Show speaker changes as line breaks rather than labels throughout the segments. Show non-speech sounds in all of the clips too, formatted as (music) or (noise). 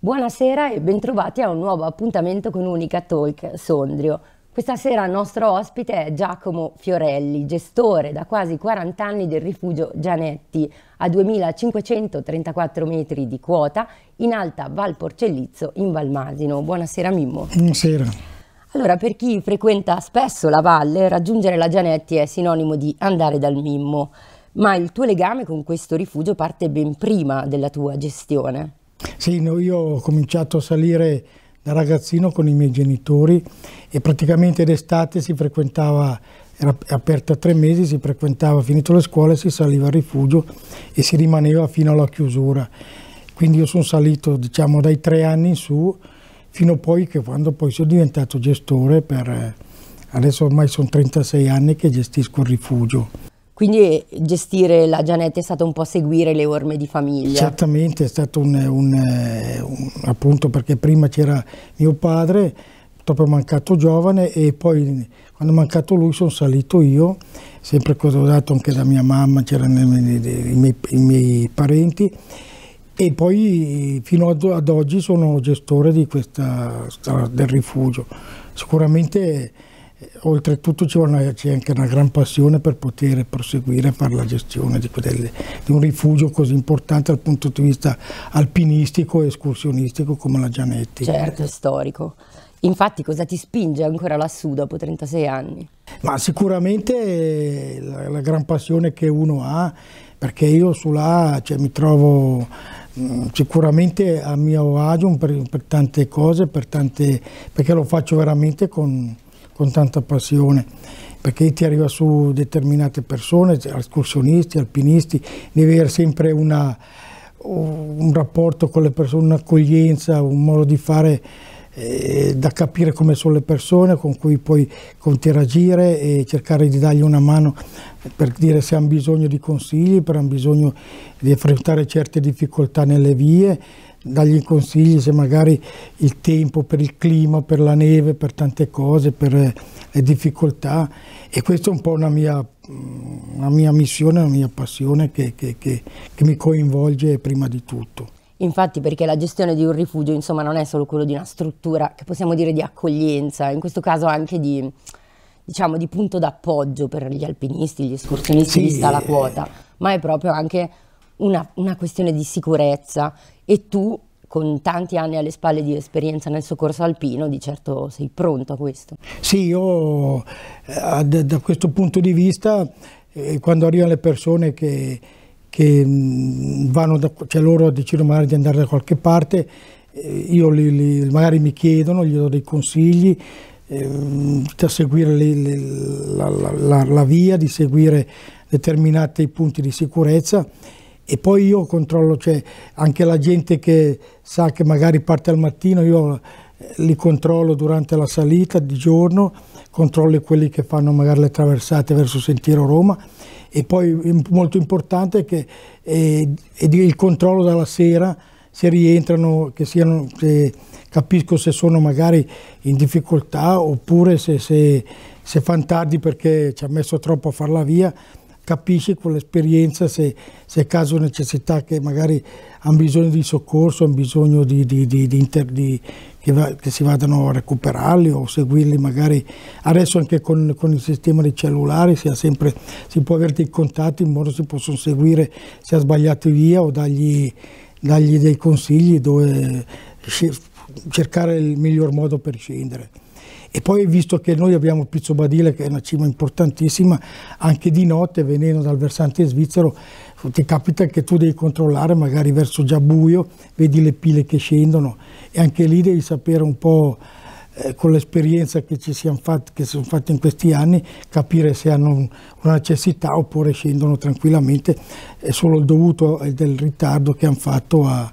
Buonasera e bentrovati a un nuovo appuntamento con Unica Talk Sondrio. Questa sera il nostro ospite è Giacomo Fiorelli, gestore da quasi 40 anni del rifugio Gianetti a 2534 metri di quota in alta Val Porcellizzo in Valmasino. Buonasera Mimmo.
Buonasera.
Allora, per chi frequenta spesso la valle, raggiungere la Gianetti è sinonimo di andare dal Mimmo, ma il tuo legame con questo rifugio parte ben prima della tua gestione.
Sì, no, io ho cominciato a salire da ragazzino con i miei genitori e praticamente d'estate si frequentava, era aperta tre mesi, si frequentava, finito le scuole, si saliva al rifugio e si rimaneva fino alla chiusura. Quindi io sono salito diciamo dai tre anni in su fino poi che quando poi sono diventato gestore per adesso ormai sono 36 anni che gestisco il rifugio.
Quindi gestire la Gianetti è stato un po' seguire le orme di famiglia.
Certamente è stato un, un, un appunto perché prima c'era mio padre, è mancato giovane e poi quando è mancato lui sono salito io, sempre cosa ho dato anche da mia mamma, c'erano i, miei, i miei parenti e poi fino ad, oggi sono gestore di questa, del rifugio. Sicuramente Oltretutto c'è anche una gran passione per poter proseguire a fare la gestione di, quelle, di, un rifugio così importante dal punto di vista alpinistico e escursionistico come la Gianetti.
Certo, è storico. Infatti cosa ti spinge ancora lassù dopo 36 anni?
Ma sicuramente la, la gran passione che uno ha, perché io su là cioè, mi trovo mm, sicuramente a mio agio per, per tante cose, per tante, perché lo faccio veramente con con tanta passione perché ti arriva su determinate persone, escursionisti, alpinisti, devi avere sempre una, un rapporto con le persone, un'accoglienza, un modo di fare eh, da capire come sono le persone con cui puoi interagire e cercare di dargli una mano per dire se hanno bisogno di consigli, per hanno bisogno di affrontare certe difficoltà nelle vie dargli consigli se magari il tempo per il clima, per la neve, per tante cose, per le difficoltà e questa è un po' una mia, una mia missione, una mia passione che, che, che, che, mi coinvolge prima di tutto.
Infatti perché la gestione di un rifugio insomma non è solo quello di una struttura che possiamo dire di accoglienza, in questo caso anche di, diciamo, di punto d'appoggio per gli alpinisti, gli escursionisti sì, vista la quota, ma è proprio anche una, una questione di sicurezza e tu con tanti anni alle spalle di esperienza nel soccorso alpino, di certo sei pronto a questo.
Sì, io eh, da questo punto di vista, eh, quando arrivano le persone che, che mm, vanno, da, cioè loro decidono magari di andare da qualche parte, eh, io li, li, magari mi chiedono, gli do dei consigli, eh, da seguire le, le, la, la, la, via, di seguire determinati punti di sicurezza. E poi io controllo, cioè anche la gente che sa che magari parte al mattino, io eh, li controllo durante la salita di giorno, controllo quelli che fanno magari le traversate verso Sentiero Roma e poi molto importante che è il controllo dalla sera se rientrano, che siano, che capisco se sono magari in difficoltà oppure se, se, se fanno tardi perché ci ha messo troppo a farla via, capisci con l'esperienza se, se è caso o necessità che magari hanno bisogno di soccorso, hanno bisogno di, di, di, di che, va, che, si vadano a recuperarli o seguirli magari. Adesso anche con, con il sistema dei cellulari si, sempre, si, può avere dei contatti in modo si possono seguire se ha sbagliato via o dargli, dargli dei consigli dove cercare il miglior modo per scendere. E poi visto che noi abbiamo Pizzo Badile, che è una cima importantissima, anche di notte venendo dal versante svizzero ti capita che tu devi controllare magari verso già buio, vedi le pile che scendono e anche lì devi sapere un po' eh, con l'esperienza che ci siamo fatti, che sono fatte in questi anni, capire se hanno una necessità oppure scendono tranquillamente, è solo il dovuto del ritardo che hanno fatto a,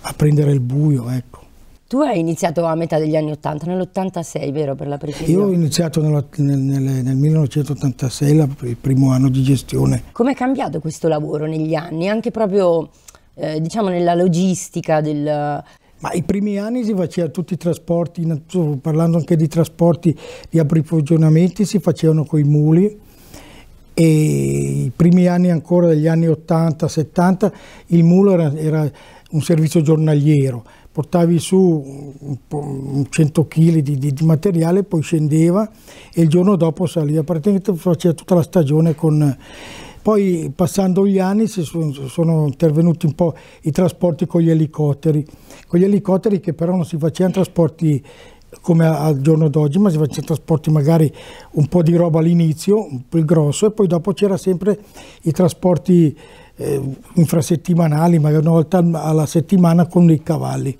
a prendere il buio. Ecco.
Tu hai iniziato a metà degli anni 80, nell'86, vero, per la precisione?
Io ho iniziato nel, nel, nel 1986, la, il primo anno di gestione.
Come è cambiato questo lavoro negli anni, anche proprio, eh, diciamo, nella logistica del...
Ma i primi anni si faceva tutti i trasporti, parlando anche di trasporti, di approvvigionamenti, si facevano con i muli, e i primi anni ancora degli anni 80-70 il mulo era, era, un servizio giornaliero, portavi su 100 kg di, di, di, materiale, poi scendeva e il giorno dopo saliva, praticamente faceva tutta la stagione con... Poi passando gli anni sono, sono intervenuti un po' i trasporti con gli elicotteri, con gli elicotteri che però non si facevano trasporti come al giorno d'oggi, ma si facevano trasporti magari un po' di roba all'inizio, un po' il grosso, e poi dopo c'era sempre i trasporti eh, infrasettimanali, magari una volta alla settimana con i cavalli.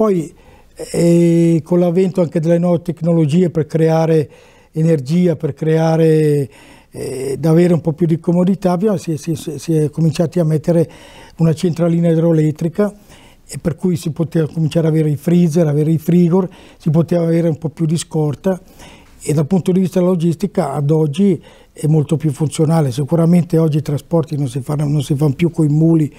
Poi eh, con l'avvento anche delle nuove tecnologie per creare energia, per creare eh, da avere un po' più di comodità, si, si, si è cominciati a mettere una centralina idroelettrica per cui si poteva cominciare ad avere i freezer, avere i frigor, si poteva avere un po' più di scorta e dal punto di vista logistica ad oggi è molto più funzionale. Sicuramente oggi i trasporti non si fanno, non si fanno più con i muli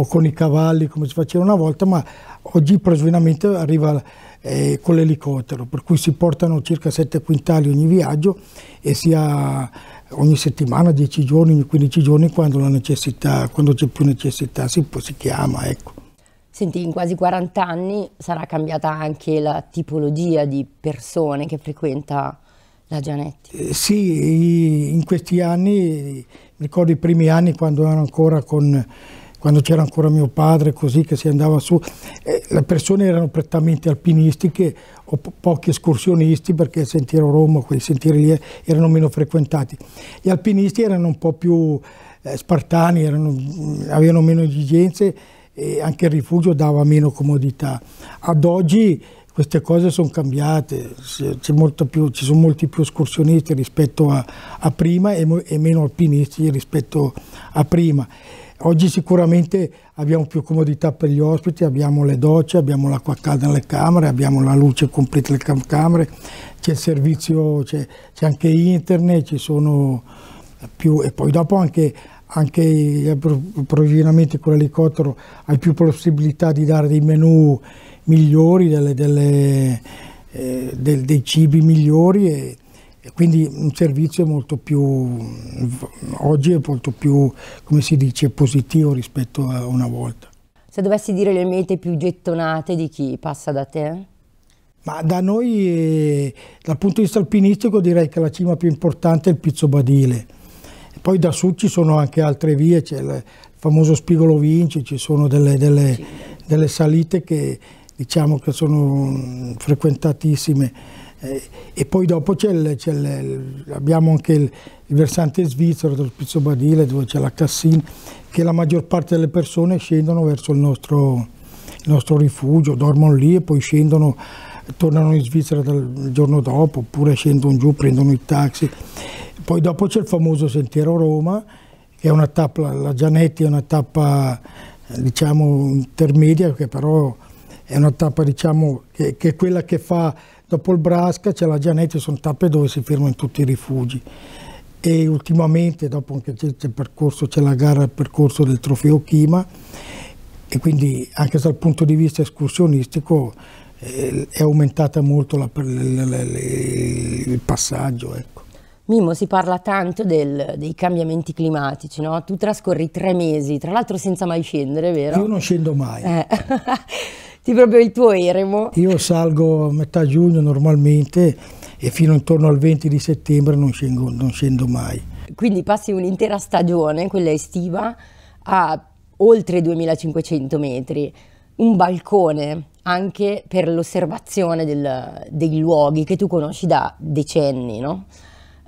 o con i cavalli come si faceva una volta, ma oggi il prosvenamento arriva eh, con l'elicottero, per cui si portano circa 7 quintali ogni viaggio e si ha ogni settimana, 10 giorni, 15 giorni, quando, quando c'è più necessità si, si chiama. Ecco.
Senti, in quasi 40 anni sarà cambiata anche la tipologia di persone che frequenta la Gianetti?
Eh, sì, in questi anni, ricordo i primi anni quando ero ancora con quando c'era ancora mio padre, così che si andava su, eh, le persone erano prettamente alpinistiche o po pochi escursionisti perché il sentiero Roma, quei sentieri lì erano meno frequentati. Gli alpinisti erano un po' più eh, spartani, erano, avevano meno esigenze e anche il rifugio dava meno comodità. Ad oggi queste cose sono cambiate, più, ci sono molti più escursionisti rispetto a, a prima e, e, meno alpinisti rispetto a prima. Oggi sicuramente abbiamo più comodità per gli ospiti, abbiamo le docce, abbiamo l'acqua calda nelle camere, abbiamo la luce completa nelle camere, c'è il servizio, c'è anche internet, ci sono più e poi dopo anche anche i approvvigionamenti con l'elicottero hai più possibilità di dare dei menu migliori, delle, delle, eh, del, dei cibi migliori e, e, quindi un servizio molto più, oggi è molto più, come si dice, positivo rispetto a una volta.
Se dovessi dire le mete più gettonate di chi passa da te?
Ma da noi, eh, dal punto di vista alpinistico, direi che la cima più importante è il Pizzo Badile poi da su ci sono anche altre vie, c'è il famoso Spigolo Vinci, ci sono delle, delle, delle salite che diciamo che sono frequentatissime. Eh, e poi dopo abbiamo anche il, il, versante svizzero del Pizzo Badile dove c'è la Cassin, che la maggior parte delle persone scendono verso il nostro, il nostro rifugio, dormono lì e poi scendono, tornano in Svizzera il giorno dopo, oppure scendono giù, prendono i taxi. Poi dopo c'è il famoso Sentiero Roma, che è una tappa, la Gianetti è una tappa diciamo intermedia, che però è una tappa diciamo, che, che, è quella che fa dopo il Brasca, c'è la Gianetti, sono tappe dove si fermano in tutti i rifugi. E ultimamente, dopo che c'è il percorso, c'è la gara al percorso del trofeo Chima, e quindi anche dal punto di vista escursionistico eh, è aumentata molto la, la, la, il passaggio. Ecco.
Mimo, si parla tanto del, dei cambiamenti climatici, no? Tu trascorri tre mesi, tra l'altro senza mai scendere, vero?
Io non scendo mai.
Eh. (laughs) Ti proprio il tuo eremo.
Io salgo a metà giugno normalmente e fino intorno al 20 di settembre non scendo, non scendo mai.
Quindi passi un'intera stagione, quella estiva, a oltre 2500 metri, un balcone anche per l'osservazione dei luoghi che tu conosci da decenni, no?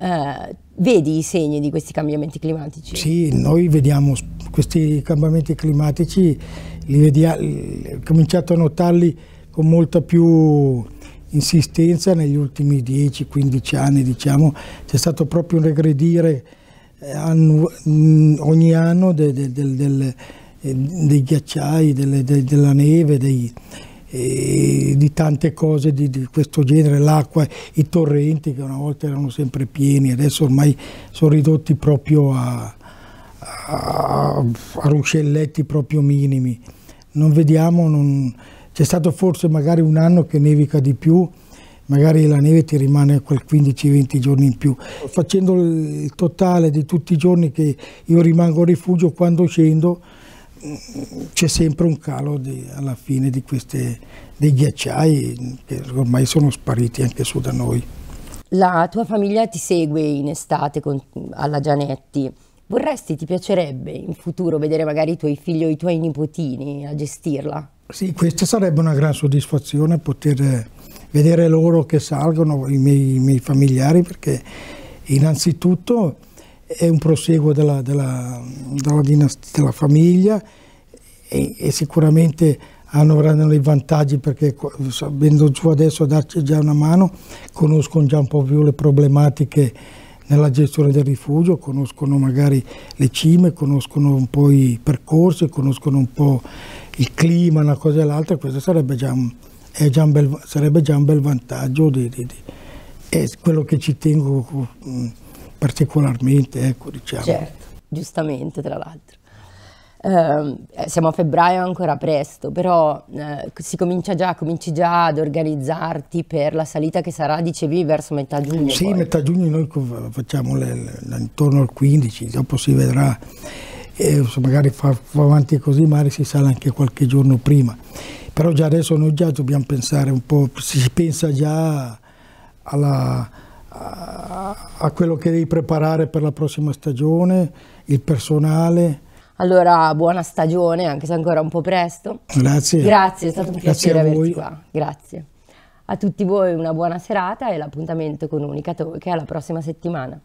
eh, vedi i segni di questi cambiamenti climatici?
Sì, noi vediamo questi cambiamenti climatici, li vediamo, ho cominciato a notarli con molta più insistenza negli ultimi 10-15 anni, diciamo, c'è stato proprio un regredire eh, mm, ogni anno de, de, de, eh, dei ghiacciai, delle, della neve, dei, di tante cose di, di questo genere, l'acqua, i torrenti che una volta erano sempre pieni, adesso ormai sono ridotti proprio a, a, ruscelletti proprio minimi. Non vediamo, non... c'è stato forse magari un anno che nevica di più, magari la neve ti rimane quel 15-20 giorni in più. Facendo il totale di tutti i giorni che io rimango a rifugio, quando scendo c'è sempre un calo di, alla fine di queste, dei ghiacciai che ormai sono spariti anche su da noi.
La tua famiglia ti segue in estate con, alla Gianetti. Vorresti, ti piacerebbe in futuro vedere magari i tuoi figli o i tuoi nipotini a gestirla?
Sì, questa sarebbe una gran soddisfazione poter vedere loro che salgono, i miei, i miei familiari, perché innanzitutto è un proseguo della, della, della, della famiglia e, e, sicuramente hanno, avranno dei vantaggi perché venendo giù adesso a darci già una mano conoscono già un po' più le problematiche nella gestione del rifugio, conoscono magari le cime, conoscono un po' i percorsi, conoscono un po' il clima, una cosa e l'altra, questo sarebbe già un, già bel, sarebbe già un bel vantaggio, di, di, di, è quello che ci tengo mm, particolarmente, ecco, diciamo.
Certo, giustamente tra l'altro. Uh, siamo a febbraio ancora presto, però uh, si comincia già, cominci già ad organizzarti per la salita che sarà, dicevi, verso metà giugno.
Sì, poi. metà giugno noi facciamo le, le, intorno al 15, dopo si vedrà, e magari fa, fa avanti così, magari si sale anche qualche giorno prima. Però già adesso noi già dobbiamo pensare un po', si pensa già alla, a, a quello che devi preparare per la prossima stagione, il personale
allora, buona stagione, anche se ancora un po' presto.
Grazie.
Grazie, è stato un Grazie piacere averti qua. Grazie. A tutti voi una buona serata e l'appuntamento con Unica Talk è alla prossima settimana.